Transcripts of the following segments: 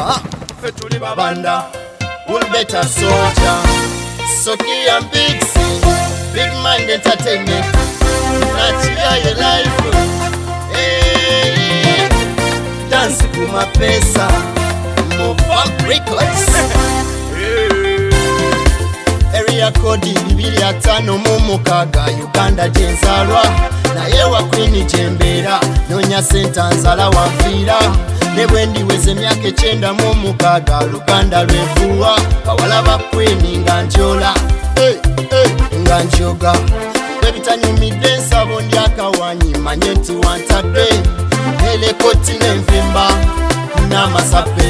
ffe tuli babanda wulbeta soja. Sokia bix big mind entertainment. Nachiyaye life. Hey, dansi kumapesa mofak records Area kodi 25 mu mukaaga uganda jenzalwa. Na yewa kwini jembera. Nonya senta nzala wafira ne bwe ndiweza emyaka ekyenda mu mukaga luganda lwefuwa bawala ba kwini nga njola nga njoga bwebitanyumidde ensabo ndi akawanyi manye nti wantadde. Elekoti n'envimba n'amasape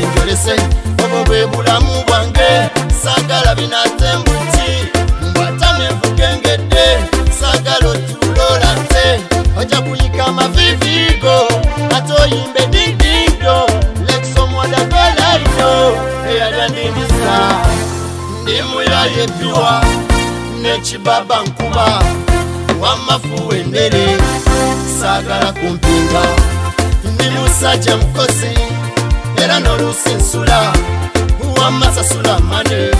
leksomwadagolaino eyalyandindiza ndimuyayepiwa nekibaba nkuba wamafu wendere saagala kumpinga. Ndi musajja mukozi era n'oluusi nsula wamasasula mane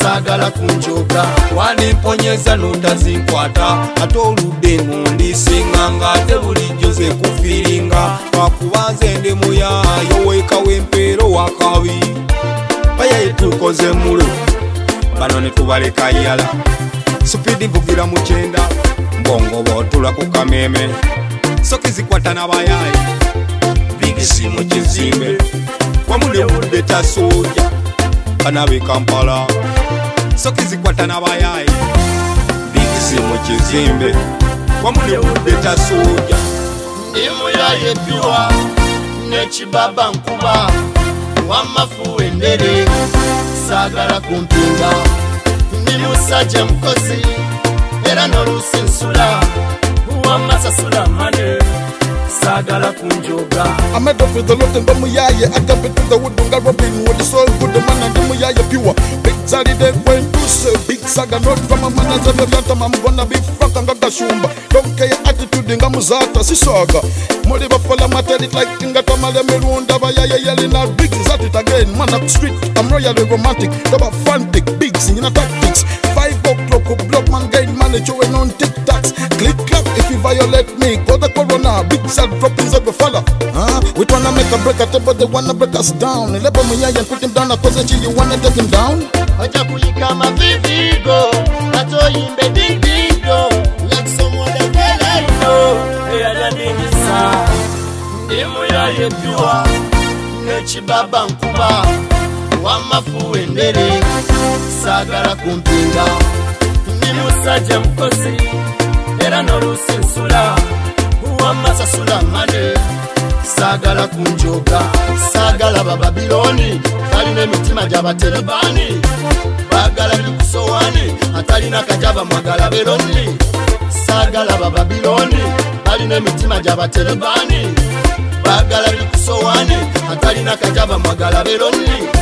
saagala kunjoga wanimponyeza nontazinkwata ate oludde nondisinga nga ate bulijjo zekufiringa lwakubanze ndi muyaayo weka wempeero wakabi bayaye tukoze mulo bano netubaleka yala supidi nvugira mukyenda mbongo botula ku kameme. Soki zikwata n'abayaye bigisi mu kizimbe wamule budde tasoja bana be kampala. Soki zikwata n'abayaye bigisi mu kizimbe wamule budde tasoja ndimuyayepiwa nekibaba nkuba wamafu wendere saagala kumpinga ndi musajja mukozi era n'oluusi nsula wamasasula mane saagala kunjoga I met up with the lot and Muyaya. I got bit to the wood and Robin with the soul good man and Muyaya pure. Big Zaddy they went to say big saga not from a man as a yanta I'm gonna be fuck and got shumba. Don't care attitude in Gamuzata Sisaga. Mori Bafala matter it like Kinga Tamale Merunda Bayaya yelling out big it again. Man up street, I'm royally romantic. Double frantic, big singing tactics. Five o'clock, block man gain manage when on TikToks. Click clap if you violate me. Call the corona, big sad droppings of the fella. Huh? We tryna make a break at but they wanna break us down. Lebo Muyaya and put him down, cause you wanna take him down. ojja kuyika amavivigo ate oyimbe dingdindo laksomwadagalaino eyalyandingisa ah. ndimuyayepiwa nekibaba nkuba wamafu wendere saagala kumpinga. Ndi musajja mukozi era n'oluusi nsula wamasasula mane saagala kunjoga saagala bababiloni balina emitima gyabaterebaani baagala bikusowani atalina kajaba mwagala beroni saagala bababiloni balina emitima gyabaterebaani baagala bikusowani na kajaba mwagala be